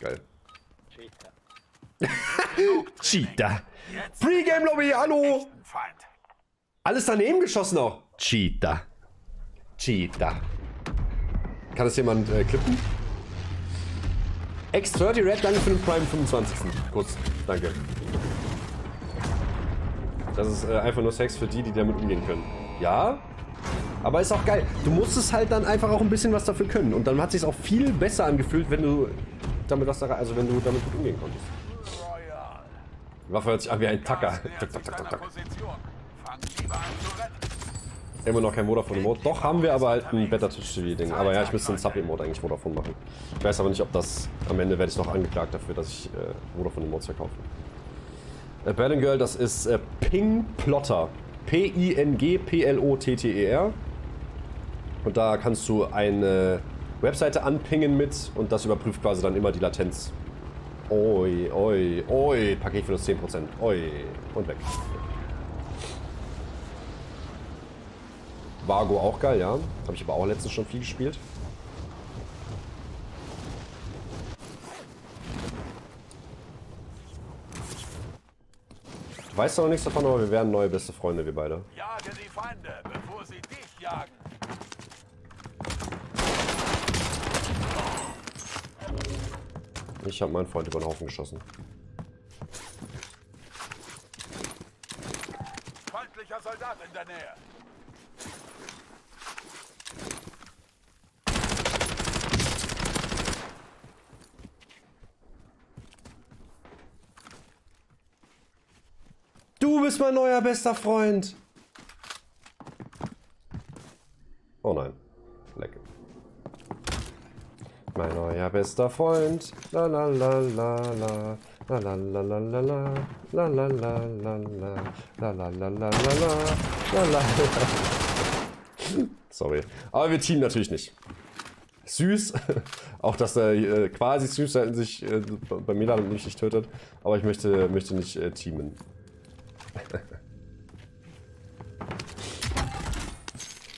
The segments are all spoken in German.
Geil. Cheater. Pre-Game Lobby, hallo. Alles daneben geschossen auch. Cheater. Cheater. Kann das jemand äh, klippen? X30 Red, danke für den Prime 25. Kurz, danke. Das ist äh, einfach nur Sex für die, die damit umgehen können. Ja, aber ist auch geil. Du musstest halt dann einfach auch ein bisschen was dafür können. Und dann hat es sich auch viel besser angefühlt, wenn du damit was da, also wenn du damit gut umgehen konntest. Die Waffe hört sich an wie ein Tacker. Tak, tak, tak, tak, tak. Immer noch kein Vodafone-Emote. Doch, haben wir aber halt ein Better Twitch TV-Ding. Aber ja, ich müsste ein Sub-Emote eigentlich Vodafone machen. Ich weiß aber nicht, ob das... Am Ende werde ich noch angeklagt dafür, dass ich äh, Vodafone-Emotes verkaufe. Äh, Berlin Girl, das ist äh, Ping Plotter. P-I-N-G-P-L-O-T-T-E-R. Und da kannst du eine Webseite anpingen mit und das überprüft quasi dann immer die Latenz. Oi, oi, oi, Paket für das 10%. Oi, und weg. Vargo auch geil, ja. Habe ich aber auch letztens schon viel gespielt. Du weißt noch nichts davon, aber wir werden neue beste Freunde, wir beide. Jage die Feinde, bevor sie dich jagen. Ich habe meinen Freund über den Haufen geschossen. Feindlicher Soldat in der Nähe. Du bist mein neuer bester Freund. Oh nein. Leck. Mein neuer bester Freund. La la la la la. La la la la la la. La la la la la. La la la la la la. La. Sorry. Aber wir teamen natürlich nicht. Süß. Auch dass er äh, quasi süß sich äh, bei und mich nicht tötet. Aber ich möchte, möchte nicht äh, teamen.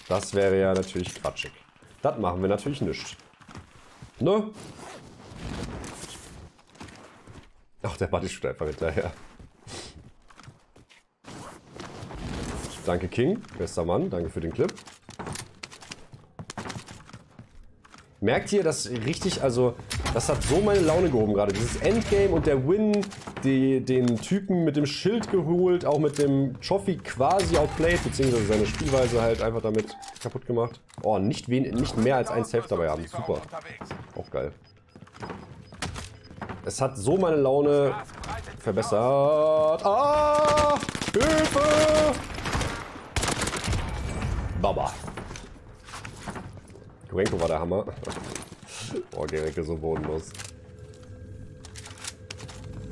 Das wäre ja natürlich quatschig. Das machen wir natürlich nicht. Ne? Ach, der Buddy steht einfach hinterher. Danke King, bester Mann, danke für den Clip. Merkt ihr, dass richtig, also, das hat so meine Laune gehoben gerade. Dieses Endgame und der Win, die, den Typen mit dem Schild geholt, auch mit dem Trophy quasi outplayed, beziehungsweise seine Spielweise halt einfach damit kaputt gemacht. Oh, nicht, wen, nicht mehr als ein Safe dabei haben. Super. Auch geil. Es hat so meine Laune verbessert. Ah! Hilfe! Baba. Gurenko war der Hammer. Boah, Gereke so bodenlos.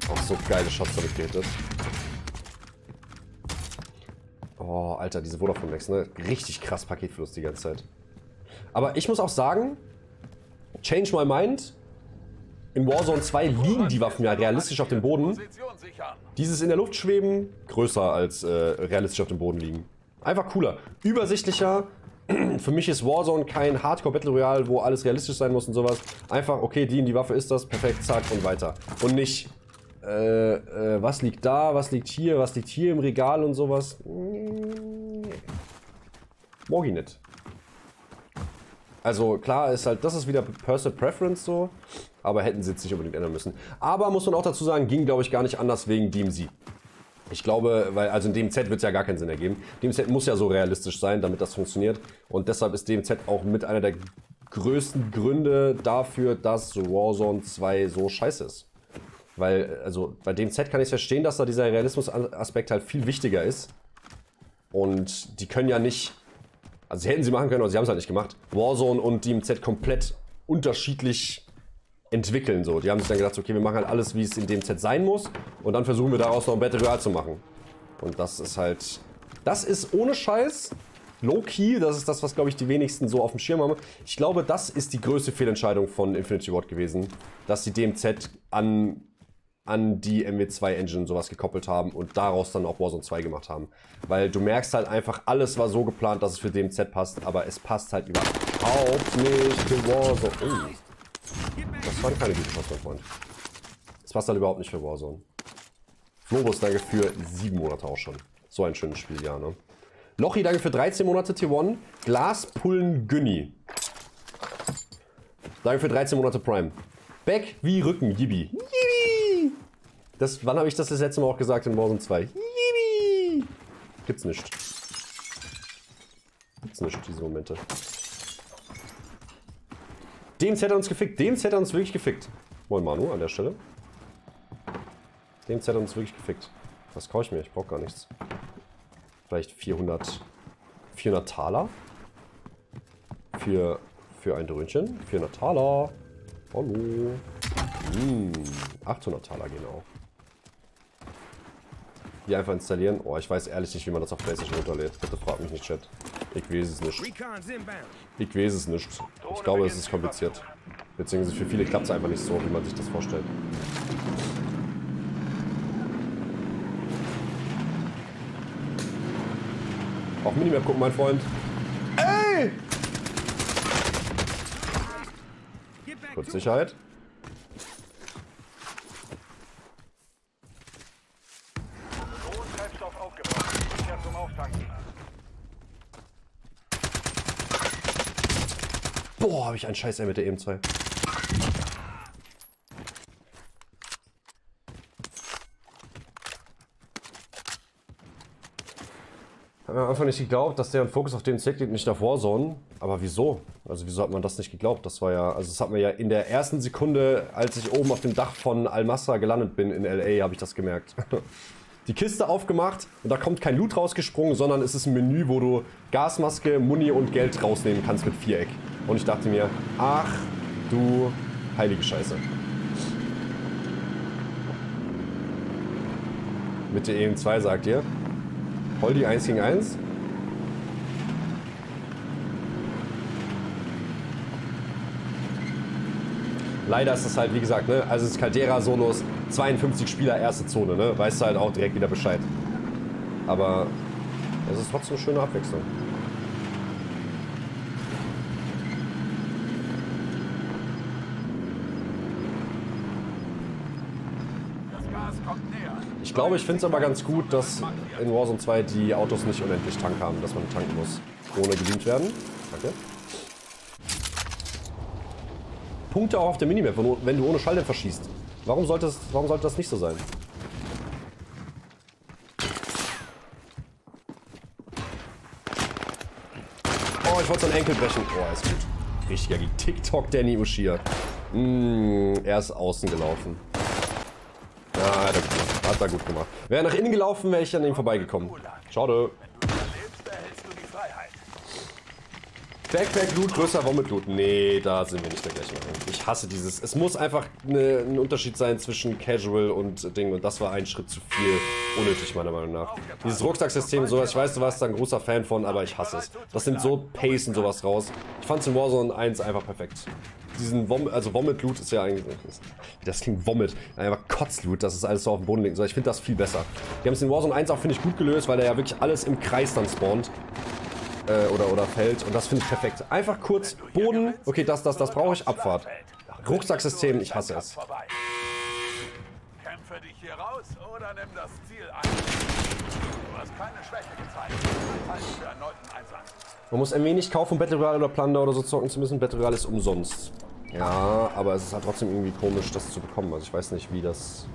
Auch so geile Shots damit gehittet. Oh, Alter, diese Vodafone Max, ne? Richtig krass Paketfluss die ganze Zeit. Aber ich muss auch sagen, change my mind. In Warzone 2 liegen die Waffen ja realistisch auf dem Boden. Dieses in der Luft schweben, größer als äh, realistisch auf dem Boden liegen. Einfach cooler. Übersichtlicher. Für mich ist Warzone kein Hardcore Battle Royale, wo alles realistisch sein muss und sowas. Einfach, okay, die in die Waffe ist das, perfekt, zack und weiter. Und nicht, äh, äh, was liegt da, was liegt hier, was liegt hier im Regal und sowas. Morgi nicht. Also klar ist halt, das ist wieder Personal Preference so, aber hätten sie jetzt nicht unbedingt ändern müssen. Aber muss man auch dazu sagen, ging glaube ich gar nicht anders wegen DMZ. Ich glaube, weil, also in DMZ wird es ja gar keinen Sinn ergeben. DMZ muss ja so realistisch sein, damit das funktioniert. Und deshalb ist DMZ auch mit einer der größten Gründe dafür, dass Warzone 2 so scheiße ist. Weil, also bei DMZ kann ich verstehen, dass da dieser Realismus-Aspekt halt viel wichtiger ist. Und die können ja nicht, also sie hätten sie machen können, aber sie haben es halt nicht gemacht. Warzone und DMZ komplett unterschiedlich entwickeln. So. Die haben sich dann gedacht, okay, wir machen halt alles, wie es in DMZ sein muss. Und dann versuchen wir daraus noch ein Battle Royale zu machen. Und das ist halt, das ist ohne Scheiß, low-key, das ist das, was, glaube ich, die wenigsten so auf dem Schirm haben. Ich glaube, das ist die größte Fehlentscheidung von Infinity Ward gewesen, dass die DMZ an an die MW2 Engine sowas gekoppelt haben und daraus dann auch Warzone 2 gemacht haben. Weil du merkst halt einfach, alles war so geplant, dass es für DMZ passt, aber es passt halt überhaupt nicht für Warzone. Oh. Das waren keine guten mein Freund. Das passt halt überhaupt nicht für Warzone. Flobus, danke für sieben Monate auch schon. So ein schönes Spiel, ja, ne? Lochi, danke für 13 Monate T1. Glaspullen Günni. Danke für 13 Monate Prime. Back wie Rücken, Yibi. Yibi! Das, wann habe ich das das letzte Mal auch gesagt in Warzone 2? Yibi! Gibt's nicht. Gibt's nicht, diese Momente. Dem hat er uns gefickt. Dem hat er uns wirklich gefickt. Moin Manu an der Stelle. Dem hat er uns wirklich gefickt. Was kaufe ich mir? Ich brauche gar nichts. Vielleicht 400, 400 Taler. Für, für ein Dröhnchen. 400 Taler. Hallo. Hm, 800 Taler gehen auch. Die einfach installieren. Oh, ich weiß ehrlich nicht, wie man das auf PlayStation runterlädt. Bitte frag mich nicht, Chat. Ich weiß es nicht. Ich weiß es nicht. Ich glaube, es ist kompliziert. Beziehungsweise für viele klappt es einfach nicht so, wie man sich das vorstellt. Auch Minimap gucken, mein Freund. Ey! Kurz Sicherheit. Habe ich einen Scheiß mit der EM2. Hab mir am Anfang nicht geglaubt, dass der Fokus auf den Stick liegt, nicht auf Warzone. Aber wieso? Also wieso hat man das nicht geglaubt? Das war ja, also das hat mir ja in der ersten Sekunde, als ich oben auf dem Dach von Al-Masra gelandet bin in LA, habe ich das gemerkt. Die Kiste aufgemacht und da kommt kein Loot rausgesprungen, sondern es ist ein Menü, wo du Gasmaske, Muni und Geld rausnehmen kannst mit Viereck. Und ich dachte mir, ach du heilige Scheiße. Mit der EM2 sagt ihr. Holdi 1 gegen 1. Leider ist das halt, wie gesagt, ne, also es ist Caldera Solos, 52 Spieler, erste Zone, ne, weißt du halt auch direkt wieder Bescheid. Aber es ist trotzdem eine schöne Abwechslung. Ich glaube, ich finde es aber ganz gut, dass in Warzone 2 die Autos nicht unendlich Tank haben, dass man tanken muss, ohne gedient werden. Danke. Punkte auch auf der Minimap, wenn du, ohne Schalldämpfer schießt. Warum sollte, es, warum sollte das nicht so sein? Oh, ich wollte seinen Enkel brechen. Oh, ist gut. Richtiger TikTok Danny Ushia. Mm, er ist außen gelaufen. Ja, gemacht. Hat er gut gemacht. Wäre er nach innen gelaufen, wäre ich an ihm vorbeigekommen. Schade. Wenn du überlebst, erhältst du die Freiheit. Backpack Loot, größer Vomit Loot. Nee, da sind wir nicht der gleichen Meinung. Ich hasse dieses. Es muss einfach ne, ein Unterschied sein zwischen Casual und Ding. Und das war ein Schritt zu viel unnötig, meiner Meinung nach. Dieses Rucksacksystem sowas, ich weiß, du warst da ein großer Fan von, aber ich hasse es. Das nimmt so Pace und sowas raus. Ich fand's in Warzone 1 einfach perfekt. Diesen Vom also Vomit Loot ist ja eigentlich. Das klingt Vomit. Einfach Kotzloot, dass es alles so auf dem Boden liegt. Ich finde das viel besser. Die haben es in Warzone 1 auch, finde ich, gut gelöst, weil da ja wirklich alles im Kreis dann spawnt äh, oder, oder fällt. Und das finde ich perfekt. Einfach kurz Boden. Okay, das, das, das brauche ich. Abfahrt. Rucksacksystem, ich hasse es. Kämpfe dich hier raus oder nimm das Ziel an. Du hast keine Schwäche gezeigt. Halt für erneuten Einsatz. Man muss ein wenig kaufen, um Battle Royale oder Plunder oder so zocken zu müssen. Battle Royale ist umsonst. Ja, aber es ist halt trotzdem irgendwie komisch, das zu bekommen. Also ich weiß nicht, wie das.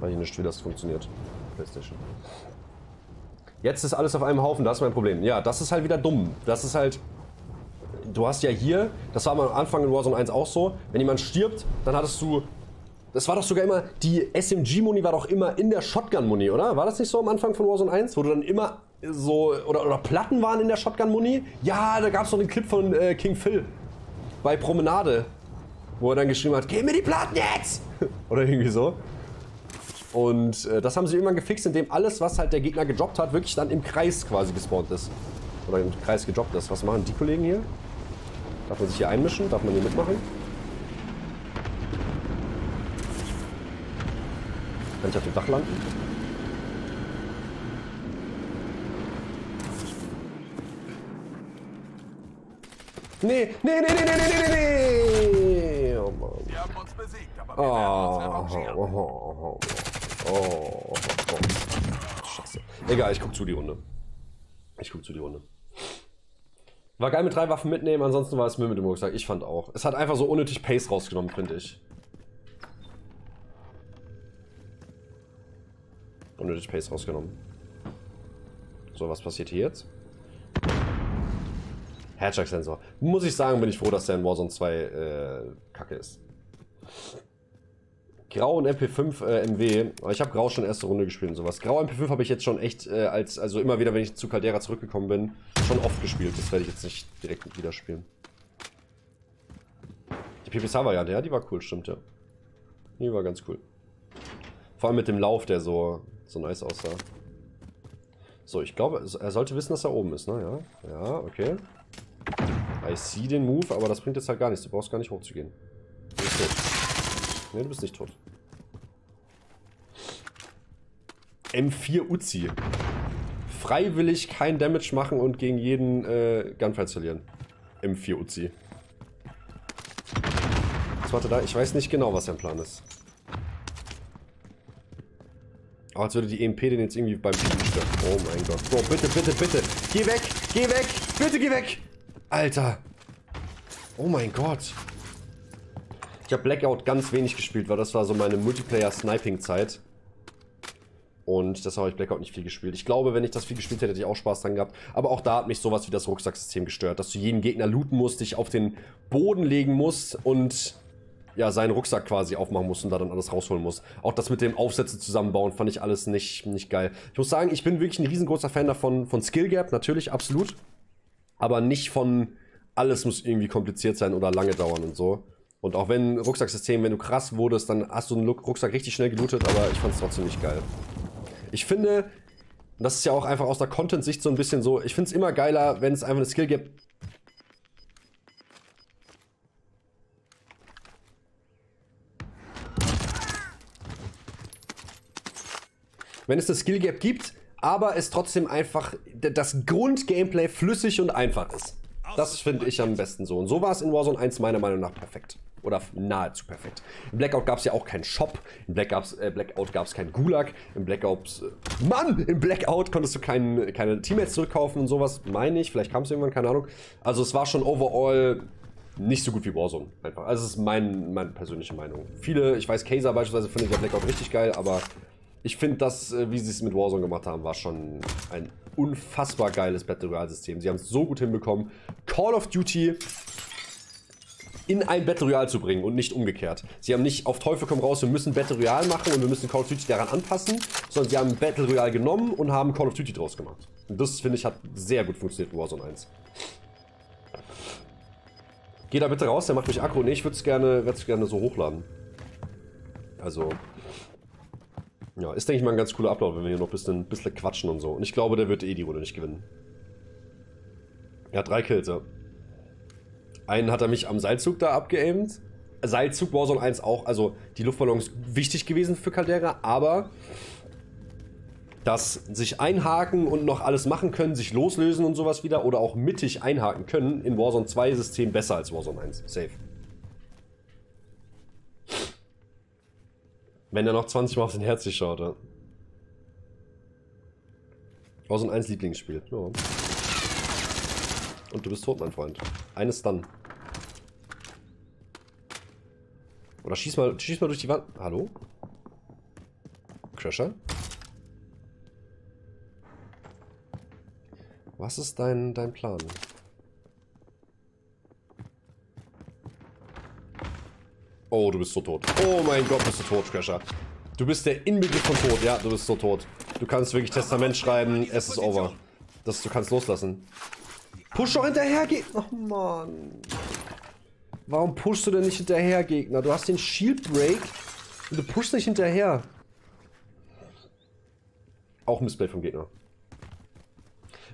Weiß ich nicht, wie das funktioniert. PlayStation. Jetzt ist alles auf einem Haufen, das ist mein Problem. Ja, das ist halt wieder dumm. Das ist halt. Du hast ja hier, das war am Anfang in Warzone 1 auch so, wenn jemand stirbt, dann hattest du. Das war doch sogar immer, die SMG-Muni war doch immer in der Shotgun-Muni, oder? War das nicht so am Anfang von Warzone 1, wo du dann immer so, oder, oder Platten waren in der Shotgun-Muni? Ja, da gab es doch den Clip von äh, King Phil bei Promenade, wo er dann geschrieben hat, gib mir die Platten jetzt! oder irgendwie so. Und äh, das haben sie irgendwann gefixt, indem alles, was halt der Gegner gedroppt hat, wirklich dann im Kreis quasi gespawnt ist. Oder im Kreis gedroppt ist. Was machen die Kollegen hier? Darf man sich hier einmischen? Darf man hier mitmachen? Kann ich auf dem Dach landen? Nee, nee, nee, nee, nee, nee, nee, nee! Oh Mann. Wir haben uns besiegt, aber wir werden uns revanchieren. Oh, oh, oh, oh, oh. Scheiße. Egal, ich guck zu die Runde. Ich guck zu die Runde. War geil mit drei Waffen mitnehmen, ansonsten war es Müll mit dem Rucksack. Ich fand auch. Es hat einfach so unnötig Pace rausgenommen, finde ich. Unnötig Pace rausgenommen. So, was passiert hier jetzt? Herzschlag-Sensor. Muss ich sagen, bin ich froh, dass der in Warzone 2 äh, kacke ist. Grau und MP5 äh, MW. Ich habe Grau schon erste Runde gespielt und sowas. Grau MP5 habe ich jetzt schon echt äh, als, also immer wieder, wenn ich zu Caldera zurückgekommen bin, schon oft gespielt. Das werde ich jetzt nicht direkt wieder spielen. Die PPSA-Variante, ja, die war cool, stimmt ja. Die war ganz cool. Vor allem mit dem Lauf, der so, so nice aussah. So, ich glaube, er sollte wissen, dass er oben ist, ne? Ja, ja, okay. I see den Move, aber das bringt jetzt halt gar nichts. Du brauchst gar nicht hochzugehen. Ne, du bist nicht tot. M4 Uzi. Freiwillig kein Damage machen und gegen jeden äh, Gunfight verlieren. M4 Uzi. Was warte da? Ich weiß nicht genau, was sein Plan ist. Oh, als würde die EMP den jetzt irgendwie beim Fliegen stören. Oh mein Gott. Bro, bitte, bitte, bitte. Geh weg! Geh weg! Bitte geh weg! Alter. Oh mein Gott. Ich habe Blackout ganz wenig gespielt, weil das war so meine Multiplayer-Sniping-Zeit. Und das habe ich Blackout nicht viel gespielt. Ich glaube, wenn ich das viel gespielt hätte, hätte ich auch Spaß dran gehabt. Aber auch da hat mich sowas wie das Rucksacksystem gestört, dass du jeden Gegner looten musst, dich auf den Boden legen musst und ja, seinen Rucksack quasi aufmachen musst und da dann alles rausholen musst. Auch das mit dem Aufsätze zusammenbauen fand ich alles nicht, nicht geil. Ich muss sagen, ich bin wirklich ein riesengroßer Fan davon, von Skill Gap, natürlich, absolut. Aber nicht von alles muss irgendwie kompliziert sein oder lange dauern und so. Und auch wenn Rucksacksystem, wenn du krass wurdest, dann hast du einen Rucksack richtig schnell gelootet, aber ich fand es trotzdem nicht geil. Ich finde, das ist ja auch einfach aus der Content-Sicht so ein bisschen so, ich finde es immer geiler, wenn es einfach eine Skill gibt. Wenn es eine Skill Gap gibt, aber es trotzdem einfach das Grund-Gameplay flüssig und einfach ist. Das finde ich am besten so. Und so war es in Warzone 1 meiner Meinung nach perfekt. Oder nahezu perfekt. Im Blackout gab es ja auch keinen Shop. Im Blackout, äh, Blackout gab es keinen Gulag. Im Blackout. Äh, Mann! Im Blackout konntest du kein, keine Teammates zurückkaufen und sowas. Meine ich. Vielleicht kam es irgendwann, keine Ahnung. Also es war schon overall nicht so gut wie Warzone. Einfach. Also es ist mein, meine persönliche Meinung. Viele, ich weiß, Kaiser beispielsweise finde ich ja Blackout richtig geil, aber ich finde das, äh, wie sie es mit Warzone gemacht haben, war schon ein unfassbar geiles Battle Royale System. Sie haben es so gut hinbekommen, Call of Duty in ein Battle Royale zu bringen und nicht umgekehrt. Sie haben nicht auf Teufel komm raus, wir müssen Battle Royale machen und wir müssen Call of Duty daran anpassen, sondern sie haben Battle Royale genommen und haben Call of Duty draus gemacht. Und das, finde ich, hat sehr gut funktioniert in Warzone 1. Geh da bitte raus, der macht mich aggro. Nee, ich würde es gerne, gerne so hochladen. Also, ja, ist, denke ich mal, ein ganz cooler Ablauf, wenn wir hier noch ein bisschen, bisschen quatschen und so. Und ich glaube, der wird eh die Runde nicht gewinnen. Er hat drei Kills, ja. Einen hat er mich am Seilzug da abgeaimt. Seilzug Warzone 1 auch, also die Luftballon ist wichtig gewesen für Caldera, aber das sich einhaken und noch alles machen können, sich loslösen und sowas wieder oder auch mittig einhaken können in Warzone 2 System besser als Warzone 1. Safe. Wenn er noch 20 Mal auf den Herz schaut, ja. Warzone 1 Lieblingsspiel. Ja. Und du bist tot, mein Freund. Eines dann. Oder schieß mal, schieß mal durch die Wand. Hallo? Crasher? Was ist dein, dein Plan? Oh, du bist so tot. Oh mein Gott, bist du tot, Crasher. Du bist der Inbegriff von tot. Ja, du bist so tot. Du kannst wirklich Testament schreiben. Es ist over. Das, du kannst loslassen. Push doch hinterher, Gegner. Oh Mann. Warum pushst du denn nicht hinterher, Gegner? Du hast den Shield Break und du pushst nicht hinterher. Auch Missplay vom Gegner.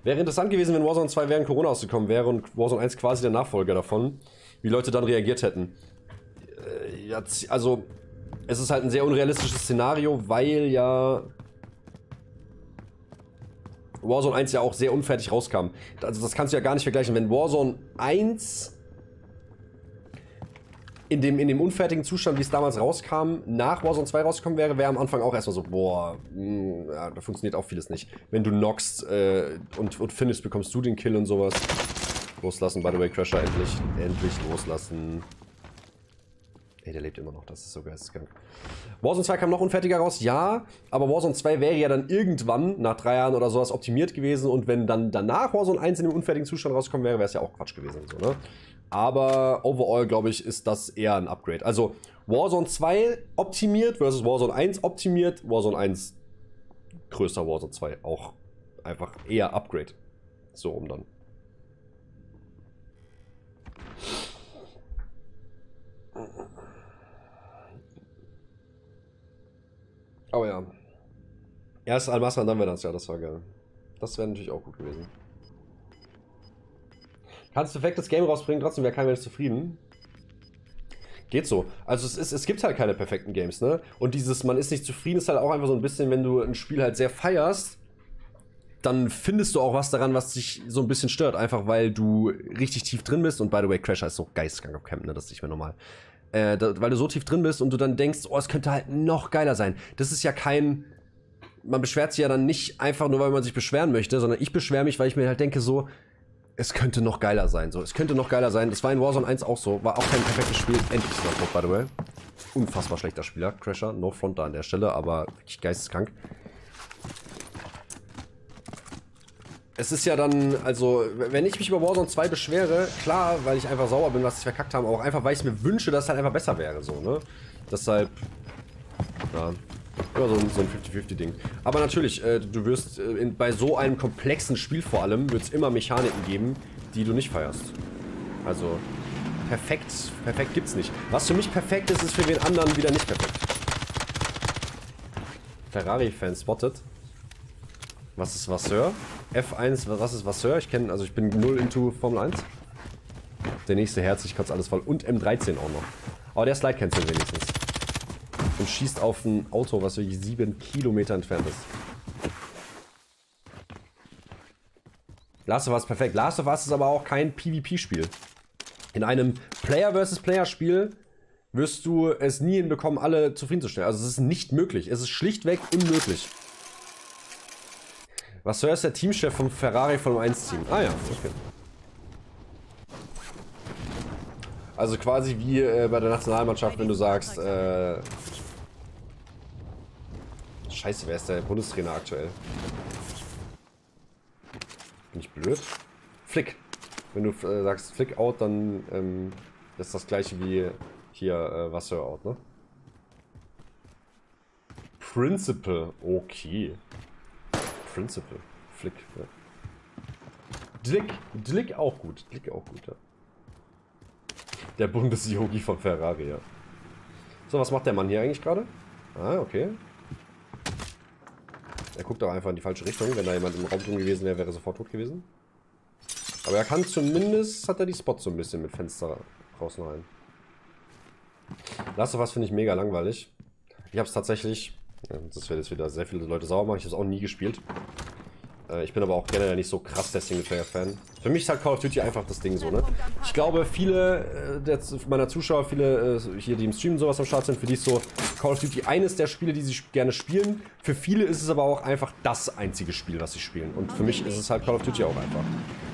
Wäre interessant gewesen, wenn Warzone 2 während Corona ausgekommen wäre und Warzone 1 quasi der Nachfolger davon. Wie Leute dann reagiert hätten ja, also es ist halt ein sehr unrealistisches Szenario, weil ja Warzone 1 ja auch sehr unfertig rauskam. Also das kannst du ja gar nicht vergleichen. Wenn Warzone 1 in dem, in dem unfertigen Zustand, wie es damals rauskam, nach Warzone 2 rausgekommen wäre, wäre am Anfang auch erstmal so, boah, mh, ja, da funktioniert auch vieles nicht. Wenn du knockst äh, und, und findest, bekommst du den Kill und sowas. Loslassen, by the way, Crasher, endlich, endlich loslassen. Ey, der lebt immer noch, das ist so geisteskrank. Warzone 2 kam noch unfertiger raus, ja, aber Warzone 2 wäre ja dann irgendwann, nach drei Jahren oder sowas, optimiert gewesen und wenn dann danach Warzone 1 in dem unfertigen Zustand rauskommen wäre, wäre es ja auch Quatsch gewesen. So, ne? Aber overall, glaube ich, ist das eher ein Upgrade. Also Warzone 2 optimiert versus Warzone 1 optimiert, Warzone 1 größer Warzone 2 auch einfach eher Upgrade. So um dann. Oh ja. Erst Almasa und dann das, ja, das war geil. Das wäre natürlich auch gut gewesen. Kannst du perfektes Game rausbringen, trotzdem wäre kein Mensch zufrieden. Geht so. Also es, ist, es gibt halt keine perfekten Games, ne? Und dieses, man ist nicht zufrieden, ist halt auch einfach so ein bisschen, wenn du ein Spiel halt sehr feierst, dann findest du auch was daran, was dich so ein bisschen stört. Einfach weil du richtig tief drin bist. Und by the way, Crasher ist so geisteskrank auf Camp, ne? Das ist nicht mehr normal äh, da, weil du so tief drin bist und du dann denkst, oh, es könnte halt noch geiler sein. Das ist ja kein, man beschwert sich ja dann nicht einfach nur, weil man sich beschweren möchte, sondern ich beschwere mich, weil ich mir halt denke so, es könnte noch geiler sein. So, es könnte noch geiler sein. Das war in Warzone 1 auch so. War auch kein perfektes Spiel. Endlich ist das by the way. Unfassbar schlechter Spieler. Crasher, no front da an der Stelle, aber wirklich geisteskrank. Es ist ja dann, also, wenn ich mich über Warzone 2 beschwere, klar, weil ich einfach sauer bin, was ich verkackt habe, auch einfach, weil ich mir wünsche, dass es halt einfach besser wäre, so, ne? Deshalb, ja, immer so ein, so ein 50-50-Ding. Aber natürlich, äh, du wirst äh, in, bei so einem komplexen Spiel vor allem, wird es immer Mechaniken geben, die du nicht feierst. Also, perfekt, perfekt gibt's nicht. Was für mich perfekt ist, ist für den anderen wieder nicht perfekt. Ferrari-Fan spotted. Was ist Vasseur? F1, was ist Vasseur? Ich kenne, also ich bin null into Formel 1. Der nächste Herz, ich kotze alles voll. Und M13 auch noch. Aber der Slide cancel wenigstens. Und schießt auf ein Auto, was wirklich 7 Kilometer entfernt ist. Last of Us perfekt. Last of Us ist aber auch kein PvP-Spiel. In einem Player vs. Player-Spiel wirst du es nie hinbekommen, alle zufriedenzustellen. Also es ist nicht möglich. Es ist schlichtweg unmöglich. Was soll ist der Teamchef vom Ferrari vom 1-Team? Ah ja, okay. Also quasi wie äh, bei der Nationalmannschaft, wenn du sagst, äh Scheiße, wer ist der Bundestrainer aktuell? Bin ich blöd? Flick. Wenn du äh, sagst Flick out, dann ähm, ist das gleiche wie hier äh, Wasser out, ne? Principal, okay. Principle. Flick. Ja. Drick. Drick auch gut. Drick auch gut, ja. Der Bundesjogi von Ferrari, ja. So, was macht der Mann hier eigentlich gerade? Ah, okay. Er guckt doch einfach in die falsche Richtung. Wenn da jemand im Raum drin gewesen wäre, wäre er sofort tot gewesen. Aber er kann zumindest, hat er die Spots so ein bisschen mit Fenster draußen rein. Last of Us finde ich mega langweilig. Ich habe es tatsächlich das wird jetzt wieder sehr viele Leute sauer machen. Ich habe es auch nie gespielt. Äh, ich bin aber auch generell nicht so krass der Singleplayer-Fan. Für mich ist halt Call of Duty einfach das Ding so, ne? Ich glaube, viele äh, meiner Zuschauer, viele äh, hier, die im Stream sowas am Start sind, für die ist so Call of Duty eines der Spiele, die sie gerne spielen. Für viele ist es aber auch einfach das einzige Spiel, was sie spielen. Und für mich ist es halt Call of Duty auch einfach.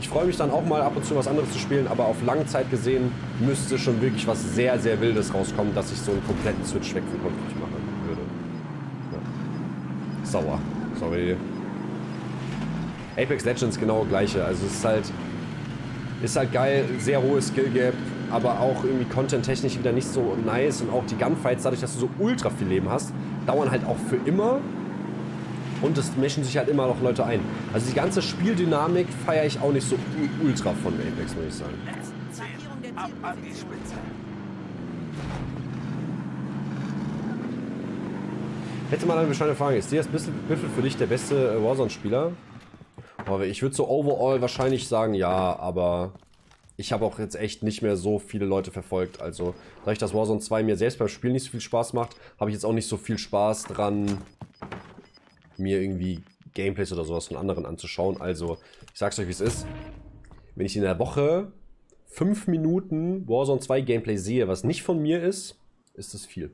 Ich freue mich dann auch mal ab und zu was anderes zu spielen, aber auf lange Zeit gesehen müsste schon wirklich was sehr, sehr Wildes rauskommen, dass ich so einen kompletten Switch weg von Call of Duty mache sauer. Sorry. Apex Legends genau gleiche. Also es ist halt, ist halt geil, sehr hohes Skill Gap, aber auch irgendwie content-technisch wieder nicht so nice und auch die Gunfights, dadurch, dass du so ultra viel Leben hast, dauern halt auch für immer und es mischen sich halt immer noch Leute ein. Also die ganze Spieldynamik feiere ich auch nicht so ultra von Apex, muss ich sagen. Ab an die Spitze. Hätte mal eine bescheidene Frage. Ist Dias Biffel für dich der beste äh, Warzone-Spieler? ich würde so overall wahrscheinlich sagen, ja, aber ich habe auch jetzt echt nicht mehr so viele Leute verfolgt. Also, da ich das Warzone 2 mir selbst beim Spiel nicht so viel Spaß macht, habe ich jetzt auch nicht so viel Spaß dran, mir irgendwie Gameplays oder sowas von anderen anzuschauen. Also, ich sag's euch, wie es ist. Wenn ich in der Woche 5 Minuten Warzone 2 Gameplay sehe, was nicht von mir ist, ist es viel.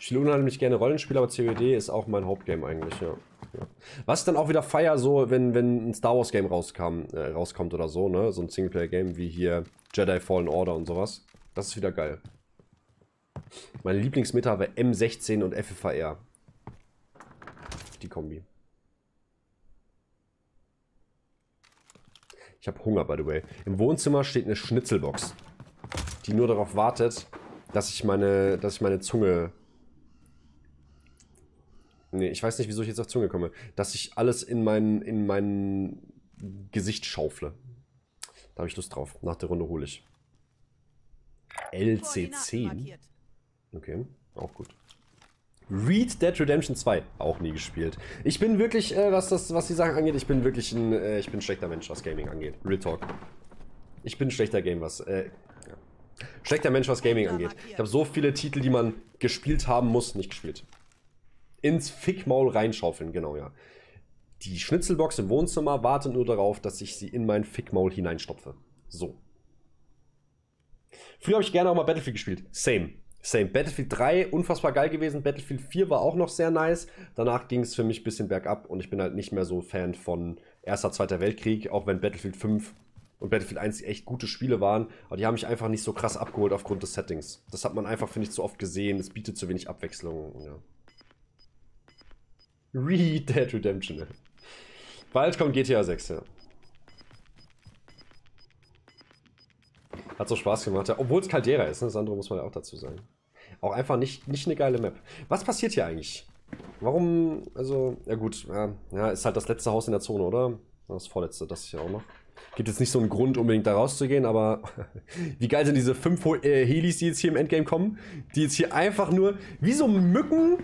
Ich spiele unheimlich gerne Rollenspiele, aber COD ist auch mein Hauptgame eigentlich, ja. ja. Was dann auch wieder feier, so, wenn, wenn ein Star Wars Game rauskam, äh, rauskommt oder so, ne? So ein Singleplayer-Game wie hier Jedi Fallen Order und sowas. Das ist wieder geil. Meine Lieblingsmeta war M16 und FFR. Die Kombi. Ich habe Hunger, by the way. Im Wohnzimmer steht eine Schnitzelbox, die nur darauf wartet, dass ich meine, dass ich meine Zunge Nee, ich weiß nicht, wieso ich jetzt auf Zunge komme. Dass ich alles in mein, in mein Gesicht schaufle. Da habe ich Lust drauf. Nach der Runde hole ich. LC10. Okay, auch gut. Read Dead Redemption 2. Auch nie gespielt. Ich bin wirklich, äh, was, das, was die Sachen angeht, ich bin wirklich ein, äh, ich bin ein schlechter Mensch, was Gaming angeht. Real Talk. Ich bin ein schlechter Game, was, äh, ja. Schlechter Mensch, was Gaming angeht. Ich habe so viele Titel, die man gespielt haben muss, nicht gespielt ins Fickmaul reinschaufeln, genau, ja. Die Schnitzelbox im Wohnzimmer wartet nur darauf, dass ich sie in mein Fickmaul hineinstopfe. So. Früher habe ich gerne auch mal Battlefield gespielt. Same. Same. Battlefield 3, unfassbar geil gewesen. Battlefield 4 war auch noch sehr nice. Danach ging es für mich ein bisschen bergab und ich bin halt nicht mehr so Fan von Erster, Zweiter Weltkrieg, auch wenn Battlefield 5 und Battlefield 1 echt gute Spiele waren, aber die haben mich einfach nicht so krass abgeholt aufgrund des Settings. Das hat man einfach, finde ich, zu oft gesehen. Es bietet zu wenig Abwechslung. Ja. Read Dead Redemption. Bald kommt GTA 6, ja. Hat so Spaß gemacht, ja. Obwohl es Caldera ist, ne? das andere muss man ja auch dazu sagen. Auch einfach nicht, nicht eine geile Map. Was passiert hier eigentlich? Warum, also, ja gut, ja, ja, ist halt das letzte Haus in der Zone, oder? Das vorletzte, das hier auch noch. Gibt jetzt nicht so einen Grund, unbedingt da rauszugehen, aber wie geil sind diese fünf äh, Helis, die jetzt hier im Endgame kommen? Die jetzt hier einfach nur, wie so Mücken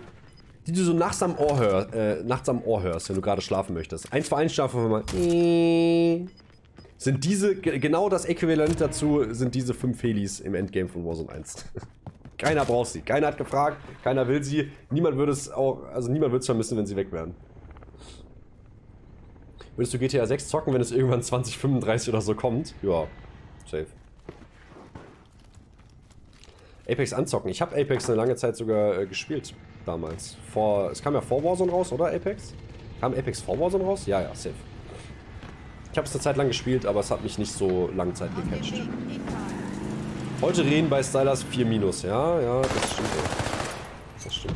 die du so nachts am Ohr, hör, äh, nachts am Ohr hörst, wenn du gerade schlafen möchtest. Eins für eins schlafen wir mal. Sind diese, genau das Äquivalent dazu, sind diese fünf Helis im Endgame von Warzone 1. keiner braucht sie. Keiner hat gefragt, keiner will sie. Niemand würde es auch, also niemand würde es vermissen, wenn sie weg wären. Würdest du GTA 6 zocken, wenn es irgendwann 2035 oder so kommt? Ja, safe. Apex anzocken. Ich habe Apex eine lange Zeit sogar äh, gespielt damals. Vor, es kam ja vor Warzone raus, oder Apex? Kam Apex vor Warzone raus? Ja, ja, safe. Ich habe es eine Zeit lang gespielt, aber es hat mich nicht so lange Zeit gecatcht. Heute reden bei Stylers 4 minus, ja, ja, das stimmt. Das stimmt.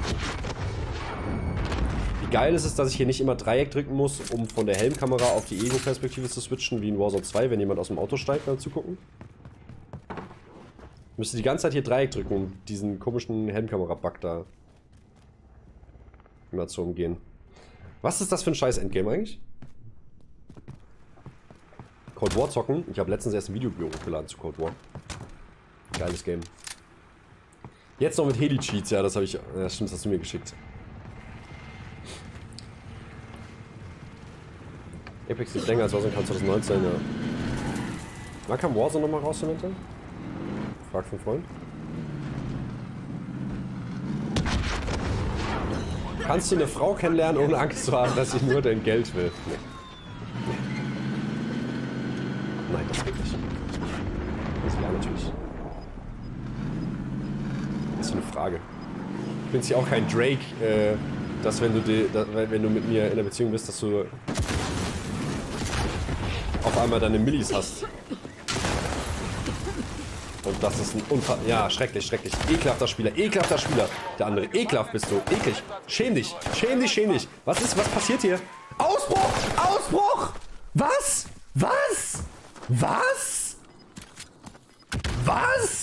Wie geil ist es, dass ich hier nicht immer Dreieck drücken muss, um von der Helmkamera auf die Ego-Perspektive zu switchen, wie in Warzone 2, wenn jemand aus dem Auto steigt, dann zugucken. Ich müsste die ganze Zeit hier Dreieck drücken, um diesen komischen Helmkamera-Bug da immer zu umgehen. Was ist das für ein scheiß Endgame eigentlich? Cold War zocken. Ich habe letztens erst ein Video hochgeladen zu Cold War. Geiles Game. Jetzt noch mit Heli-Cheats, ja, das habe ich. Ja, stimmt, das hast du mir geschickt. Apex ist länger als Warzone 2019, ja. Wann kam Warzone nochmal raus, Samantha? Frag von Freund. Kannst du eine Frau kennenlernen, ohne Angst zu haben, dass sie nur dein Geld will? Nee. Nein, das geht nicht. Das wäre natürlich. Das ist eine Frage. Ich bin hier auch kein Drake, äh, dass wenn du, die, dass, wenn du mit mir in einer Beziehung bist, dass du auf einmal deine Millis hast. Das ist ein Unfall. Ja, schrecklich, schrecklich. Ekelhafter Spieler, ekelhafter Spieler. Der andere, ekelhaft bist du, eklig. Schäm dich, schäm dich, schäm dich. Was ist, was passiert hier? Ausbruch! Ausbruch! Was? Was? Was? Was?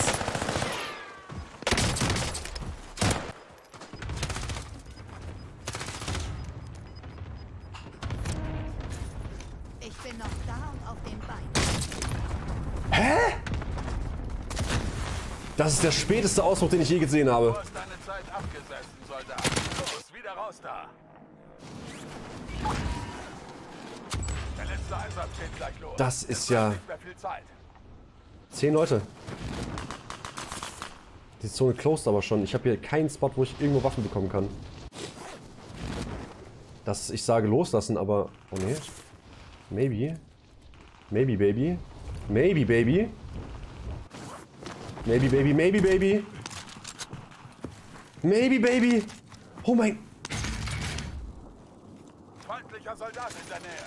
Ich bin noch da und auf den Beinen. Das ist der späteste Ausbruch, den ich je gesehen habe. Das ist ja-. Zehn Leute. Die Zone closed aber schon. Ich habe hier keinen Spot, wo ich irgendwo Waffen bekommen kann. Das, ich sage loslassen, aber... Oh ne. Maybe. Maybe, baby. Maybe, baby. Maybe, baby, maybe, baby. Maybe, baby. Oh mein... Feindlicher Soldat in der Nähe.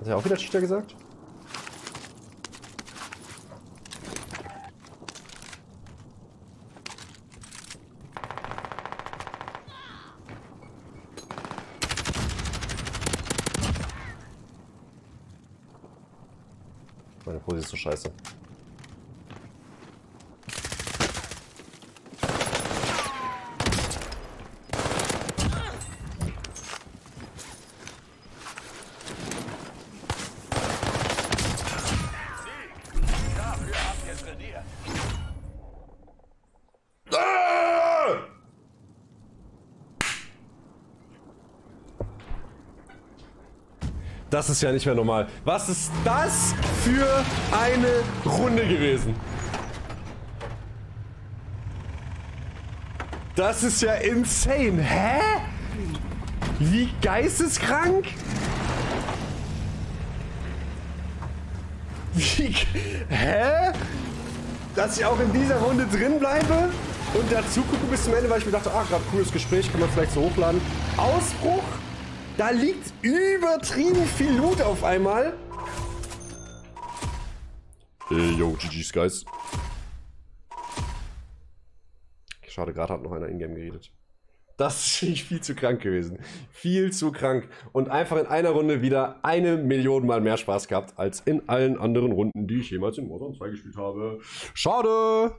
Hat er auch wieder Cheater gesagt? Meine Pose ist so scheiße. Dafür habt ihr trainiert. Ah! Das ist ja nicht mehr normal. Was ist das für eine Runde gewesen? Das ist ja insane. Hä? Wie geisteskrank? Wie? Hä? Dass ich auch in dieser Runde drin bleibe und dazu gucke bis zum Ende, weil ich mir dachte, ach, gerade cooles Gespräch, kann man vielleicht so hochladen. Ausbruch? Da liegt übertrieben viel Loot auf einmal. Äh, yo, GG's, guys. Schade, gerade hat noch einer in-game geredet. Das ist viel zu krank gewesen. Viel zu krank. Und einfach in einer Runde wieder eine Million Mal mehr Spaß gehabt als in allen anderen Runden, die ich jemals in Warzone 2 gespielt habe. Schade!